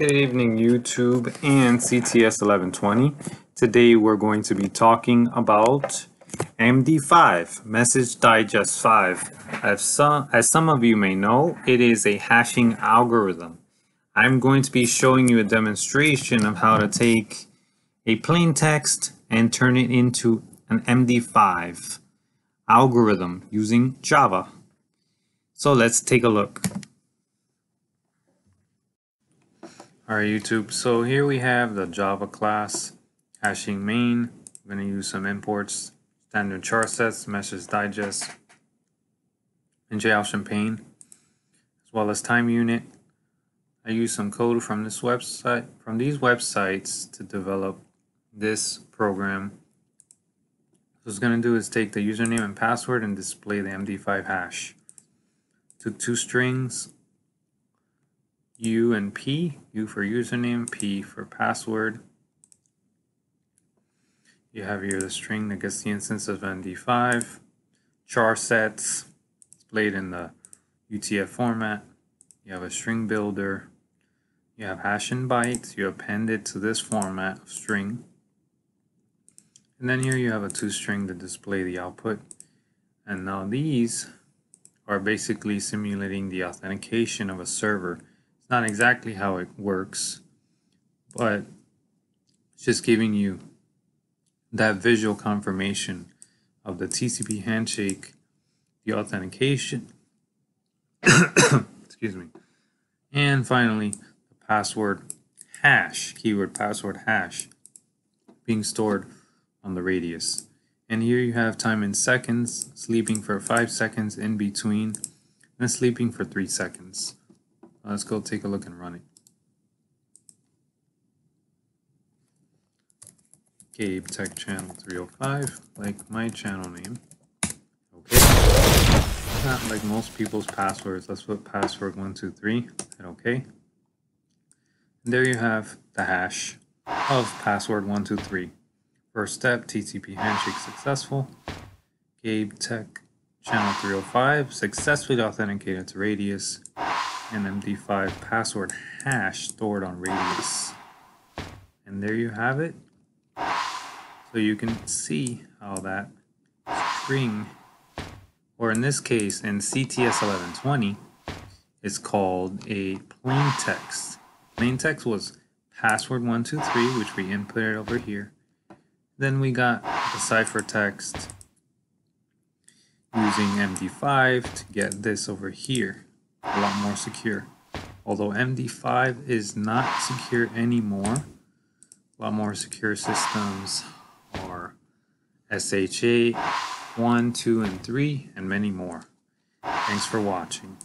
Good evening, YouTube and CTS 1120. Today we're going to be talking about MD5, Message Digest 5. As some, as some of you may know, it is a hashing algorithm. I'm going to be showing you a demonstration of how to take a plain text and turn it into an MD5 algorithm using Java. So let's take a look. Alright YouTube, so here we have the Java class hashing main. I'm going to use some imports, standard char sets, message digest, and JOptionPane, as well as time unit. I use some code from this website, from these websites to develop this program. What it's going to do is take the username and password and display the MD5 hash. Took two strings, U and P, U for username, P for password. You have here the string that gets the instance of MD5, char sets, displayed in the UTF format. You have a string builder. You have hash and bytes. You append it to this format of string. And then here you have a toString to display the output. And now these are basically simulating the authentication of a server not exactly how it works, but just giving you that visual confirmation of the TCP handshake, the authentication, excuse me, and finally the password hash, keyword password hash being stored on the radius. And here you have time in seconds, sleeping for five seconds in between, and sleeping for three seconds. Let's go take a look and run it. Gabe Tech Channel 305, like my channel name. Okay. Not like most people's passwords. Let's put password 123. Hit OK. And there you have the hash of password 123. First step, TCP handshake successful. Gabe Tech Channel 305 successfully authenticated to Radius an MD5 password hash stored on Radius. And there you have it. So you can see how that string, or in this case in CTS 1120, is called a plain text. Plain text was password 123, which we inputted over here. Then we got the ciphertext using MD5 to get this over here a lot more secure. Although MD5 is not secure anymore, a lot more secure systems are SHA 1, 2, and 3, and many more. Thanks for watching.